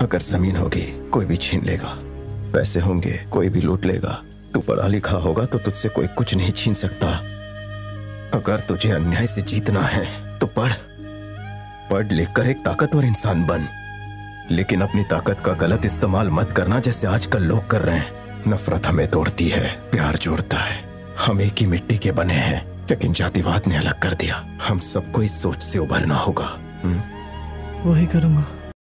अगर ज़मीन होगी, कोई भी छीन लेगा। पैसे होंगे, कोई भी लूट लेगा। तू पढ़ा लिखा होगा तो तुझसे कोई कुछ नहीं छीन सकता। अगर तुझे अन्याय से जीतना है तो पढ़। पढ़ लिख कर एक ताकतवर इंसान बन। लेकिन अपनी ताकत का गलत इस्तेमाल मत करना जैसे आजकल लोग कर रहे हैं। नफरत हमें तोड़ती है, प्यार जोड़ता है। हम एक ही मिट्टी के बने हैं, लेकिन जातिवाद ने अलग कर दिया। हम सबको इस सोच से उभरना होगा। हुँ? वही करूँगा।